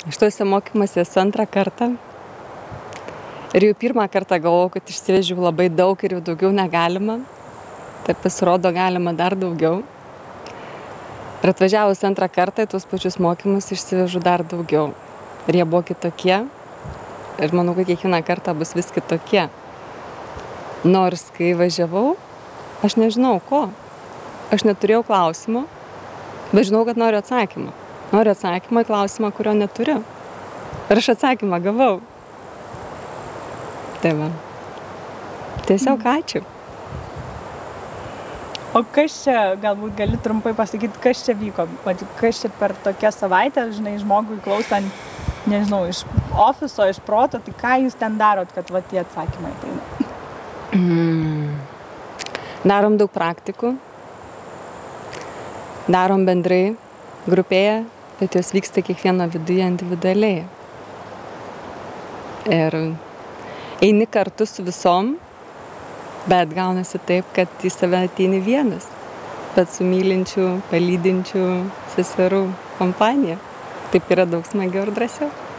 Šituose mokymuose esu antrą kartą. Ir jau pirmą kartą galvojau, kad išsivežiau labai daug ir jau daugiau negalima. Tai pasirodo galima dar daugiau. Ir atvažiavus antrą kartą į tuos pačius mokymus išsivežu dar daugiau. Ir jie buvo kitokie. Ir manau, kad kiekvieną kartą bus vis kitokie. Nors kai važiavau, aš nežinau ko. Aš neturėjau klausimo, bet žinau, kad noriu atsakymą. Noriu atsakymą į klausimą, kurio neturiu. Ir aš atsakymą gavau. Tai va. Tiesiog ačiū. O kas čia, galbūt gali trumpai pasakyti, kas čia vyko? Kas čia per tokią savaitę, žinai, žmogui klausant, nežinau, iš ofiso, iš proto, tai ką jūs ten darot, kad va tie atsakymai ateina? Mm. Darom daug praktikų. Darom bendrai grupėje, bet jos vyksta kiekvieno viduje individualiai. Ir eini kartu su visom, bet gaunasi taip, kad į save ateini vienas, bet su mylinčių, palydinčių seserų kompanija. Taip yra daug smagiau ir drąsiau.